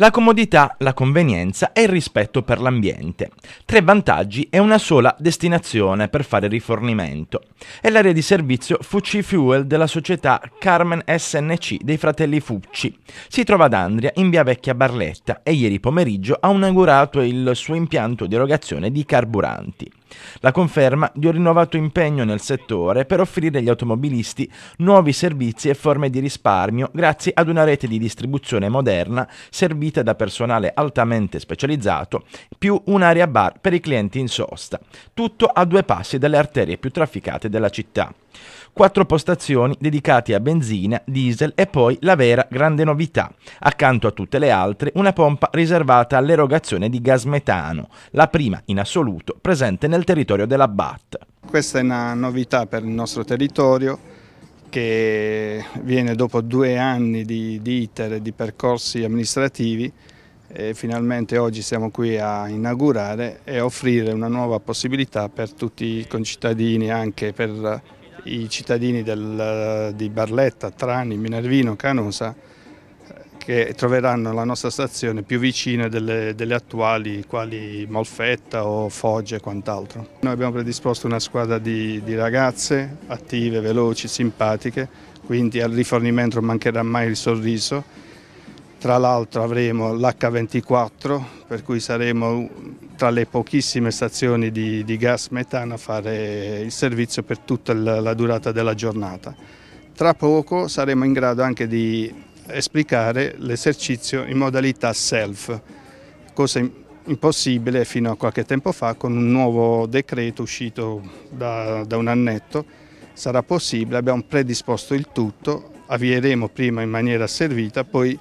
La comodità, la convenienza e il rispetto per l'ambiente. Tre vantaggi e una sola destinazione per fare rifornimento. È l'area di servizio Fucci Fuel della società Carmen SNC dei fratelli Fucci. Si trova ad Andria in via Vecchia Barletta e ieri pomeriggio ha inaugurato il suo impianto di erogazione di carburanti. La conferma di un rinnovato impegno nel settore per offrire agli automobilisti nuovi servizi e forme di risparmio grazie ad una rete di distribuzione moderna servita da personale altamente specializzato, più un'area bar per i clienti in sosta. Tutto a due passi dalle arterie più trafficate della città quattro postazioni dedicate a benzina, diesel e poi la vera grande novità, accanto a tutte le altre, una pompa riservata all'erogazione di gas metano, la prima in assoluto presente nel territorio della BAT. Questa è una novità per il nostro territorio che viene dopo due anni di, di iter e di percorsi amministrativi e finalmente oggi siamo qui a inaugurare e offrire una nuova possibilità per tutti i concittadini, anche per i cittadini del, di Barletta, Trani, Minervino, Canosa che troveranno la nostra stazione più vicina delle, delle attuali quali Molfetta o Foggia e quant'altro. Noi abbiamo predisposto una squadra di, di ragazze attive, veloci, simpatiche, quindi al rifornimento non mancherà mai il sorriso tra l'altro avremo l'H24 per cui saremo tra le pochissime stazioni di, di, gas metano a fare il servizio per tutta la durata della giornata. Tra poco saremo in grado anche di esplicare l'esercizio in modalità self, cosa impossibile fino a qualche tempo fa con un nuovo decreto uscito da, da un annetto. Sarà possibile, abbiamo predisposto il tutto, avvieremo prima in maniera servita, poi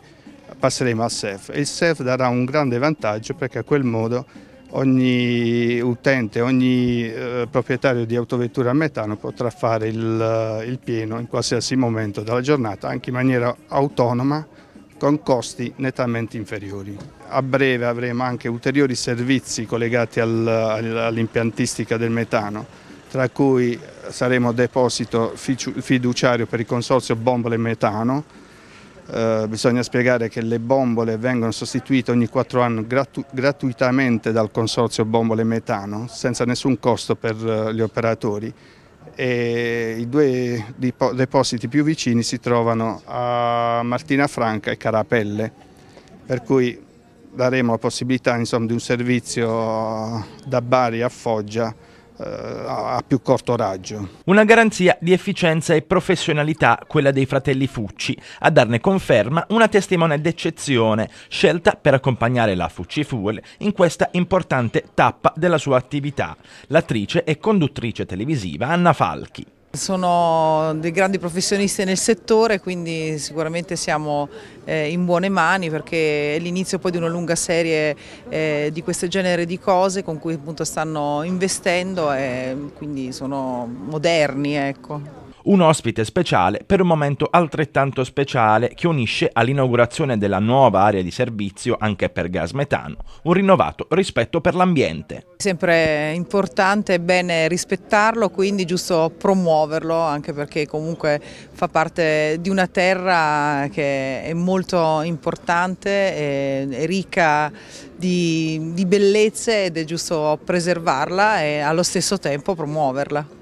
passeremo al SEF e il SEF darà un grande vantaggio perché a quel modo ogni utente, ogni eh, proprietario di autovettura a metano potrà fare il, il pieno in qualsiasi momento della giornata anche in maniera autonoma con costi nettamente inferiori. A breve avremo anche ulteriori servizi collegati al, all'impiantistica del metano, tra cui saremo deposito fiduciario per il consorzio bombole metano, eh, bisogna spiegare che le bombole vengono sostituite ogni quattro anni gratu gratuitamente dal consorzio bombole metano senza nessun costo per uh, gli operatori. E i due depositi più vicini si trovano a Martina Franca e Carapelle per cui daremo la possibilità insomma, di un servizio da Bari a Foggia eh, a più corto raggio. Una garanzia di efficienza e professionalità, quella dei fratelli Fucci, a darne conferma una testimone d'eccezione, scelta per accompagnare la Fucci Fuel in questa importante tappa della sua attività, l'attrice e conduttrice televisiva Anna Falchi. Sono dei grandi professionisti nel settore, quindi sicuramente siamo eh, in buone mani perché è l'inizio poi di una lunga serie eh, di questo genere di cose con cui appunto stanno investendo e quindi sono moderni. Ecco un ospite speciale per un momento altrettanto speciale che unisce all'inaugurazione della nuova area di servizio anche per gas metano un rinnovato rispetto per l'ambiente. Sempre importante e bene rispettarlo, quindi giusto promuoverlo anche perché comunque fa parte di una terra che è molto importante, è ricca di, di bellezze ed è giusto preservarla e allo stesso tempo promuoverla.